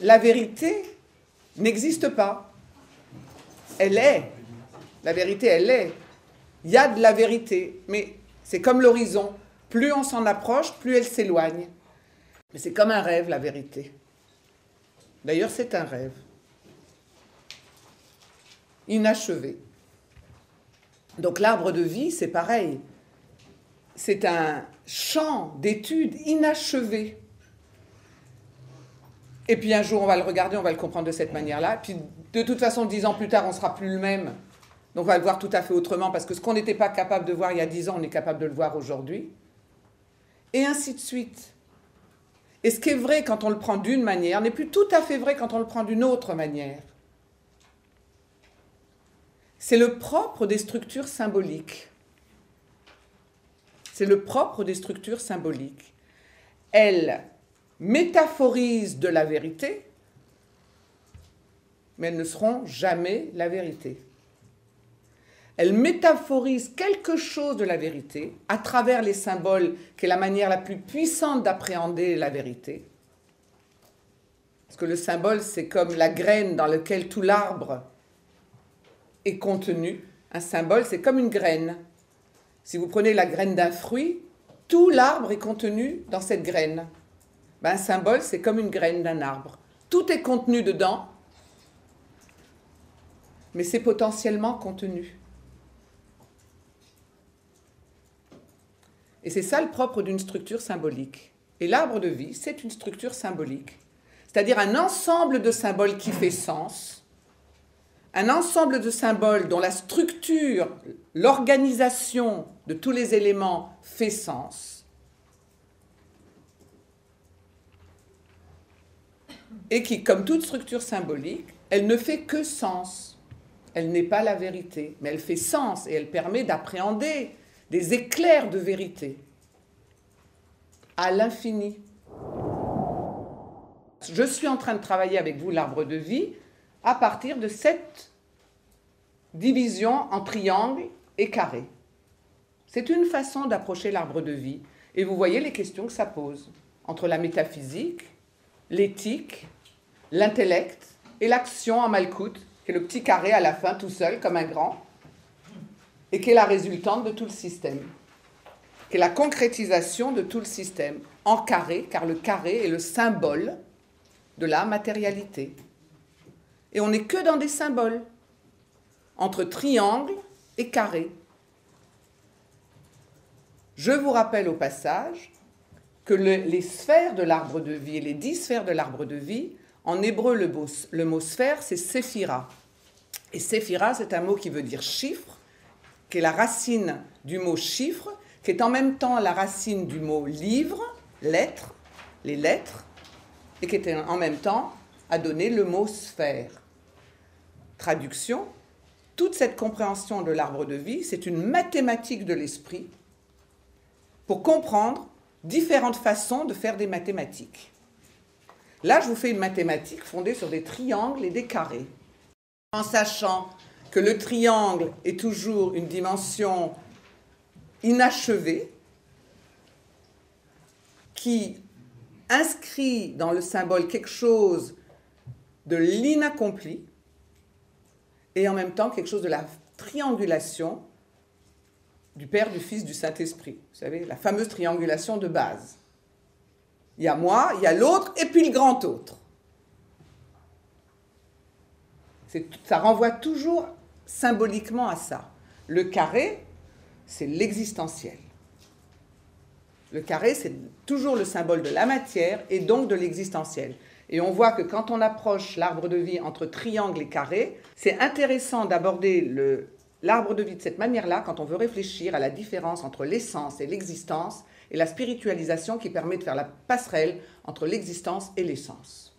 La vérité n'existe pas. Elle est. La vérité, elle est. Il y a de la vérité, mais c'est comme l'horizon. Plus on s'en approche, plus elle s'éloigne. Mais c'est comme un rêve, la vérité. D'ailleurs, c'est un rêve. Inachevé. Donc l'arbre de vie, c'est pareil. C'est un champ d'études inachevé. Et puis un jour, on va le regarder, on va le comprendre de cette manière-là. Puis de toute façon, dix ans plus tard, on sera plus le même. Donc on va le voir tout à fait autrement, parce que ce qu'on n'était pas capable de voir il y a dix ans, on est capable de le voir aujourd'hui. Et ainsi de suite. Et ce qui est vrai quand on le prend d'une manière n'est plus tout à fait vrai quand on le prend d'une autre manière. C'est le propre des structures symboliques. C'est le propre des structures symboliques. Elles métaphorisent de la vérité, mais elles ne seront jamais la vérité. Elles métaphorisent quelque chose de la vérité à travers les symboles, qui est la manière la plus puissante d'appréhender la vérité. Parce que le symbole, c'est comme la graine dans laquelle tout l'arbre est contenu. Un symbole, c'est comme une graine. Si vous prenez la graine d'un fruit, tout l'arbre est contenu dans cette graine. Ben, un symbole, c'est comme une graine d'un arbre. Tout est contenu dedans, mais c'est potentiellement contenu. Et c'est ça le propre d'une structure symbolique. Et l'arbre de vie, c'est une structure symbolique. C'est-à-dire un ensemble de symboles qui fait sens, un ensemble de symboles dont la structure, l'organisation de tous les éléments fait sens, et qui, comme toute structure symbolique, elle ne fait que sens. Elle n'est pas la vérité, mais elle fait sens et elle permet d'appréhender des éclairs de vérité à l'infini. Je suis en train de travailler avec vous l'arbre de vie à partir de cette division en triangle et carré. C'est une façon d'approcher l'arbre de vie. Et vous voyez les questions que ça pose entre la métaphysique, l'éthique, l'intellect et l'action en malcoute, qui est le petit carré à la fin tout seul comme un grand, et qui est la résultante de tout le système, qui est la concrétisation de tout le système, en carré, car le carré est le symbole de la matérialité. Et on n'est que dans des symboles, entre triangle et carré. Je vous rappelle au passage que les sphères de l'arbre de vie, les dix sphères de l'arbre de vie, en hébreu, le mot, le mot sphère, c'est séphira. Et séphira, c'est un mot qui veut dire chiffre, qui est la racine du mot chiffre, qui est en même temps la racine du mot livre, lettre, les lettres, et qui est en même temps a donné le mot sphère. Traduction, toute cette compréhension de l'arbre de vie, c'est une mathématique de l'esprit pour comprendre différentes façons de faire des mathématiques. Là, je vous fais une mathématique fondée sur des triangles et des carrés, en sachant que le triangle est toujours une dimension inachevée qui inscrit dans le symbole quelque chose de l'inaccompli et en même temps quelque chose de la triangulation du Père, du Fils, du Saint-Esprit. Vous savez, la fameuse triangulation de base. Il y a moi, il y a l'autre, et puis le grand autre. Ça renvoie toujours symboliquement à ça. Le carré, c'est l'existentiel. Le carré, c'est toujours le symbole de la matière et donc de l'existentiel. Et on voit que quand on approche l'arbre de vie entre triangle et carré, c'est intéressant d'aborder l'arbre de vie de cette manière-là quand on veut réfléchir à la différence entre l'essence et l'existence et la spiritualisation qui permet de faire la passerelle entre l'existence et l'essence.